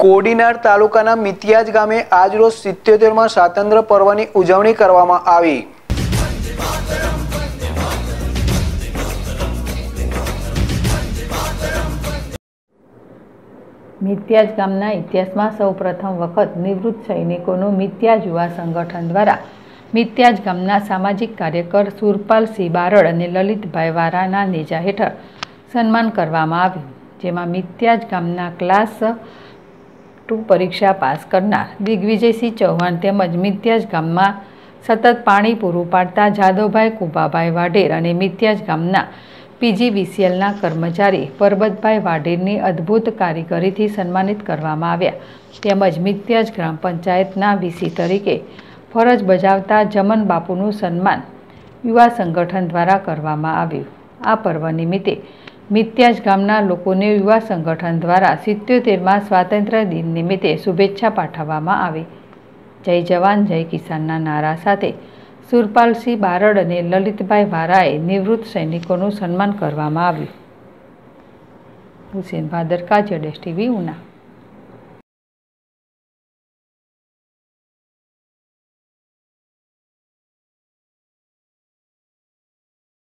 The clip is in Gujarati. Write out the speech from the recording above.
કોડીનાર તાલુકાના મિતિયાજ ગામે આજરોજ સિત્યોતેરમાં સ્વાતંત્ર્ય પર્વની ઉજવણી કરવામાં આવી. મિત્યાજ ગામના ઇતિહાસમાં સૌ પ્રથમ વખત નિવૃત્ત સૈનિકોનું મિત્યાજ યુવા સંગઠન દ્વારા મિત્યાજ ગામના સામાજિક કાર્યકર સુરપાલસિંહ બારડ અને લલિતભાઈ વારાના નેજા હેઠળ સન્માન કરવામાં આવ્યું, જેમાં મિત્યાજ ગામના ક્લાસ ટુ પરીક્ષા પાસ કરનાર દિગ્વિજયસિંહ ચૌહાણ તેમજ મિત્યાજ ગામમાં સતત પાણી પૂરું પાડતા જાદવભાઈ કુબાભાઈ વાઢેર અને મિત્યાજ ગામના પીજીવીસીએલના કર્મચારી પરબતભાઈ વાઢેરની અદ્ભુત કારીગરીથી સન્માનિત કરવામાં આવ્યા. તેમજ મિત્યાજ ગ્રામ પંચાયતના વીસી તરીકે ફરજ બજાવતા જમન બાપુનું સન્માન યુવા સંગઠન દ્વારા કરવામાં આવ્યું. આ પર્વ નિમિત્તે મિત્યાજ ગામના લોકોને યુવા સંગઠન દ્વારા સિત્યોતેરમાં સ્વાતંત્ર્ય દિન નિમિત્તે શુભેચ્છા પાઠવવામાં આવી. જય જવાન, જય કિસાનના નારા સાથે સુરપાલસિંહ બારડ અને લલિતભાઈ વારાએ નિવૃત્ત સૈનિકોનું સન્માન કરવામાં આવ્યું. હુસેન ભાદરકા, જડેશ ટીવી, ઉના.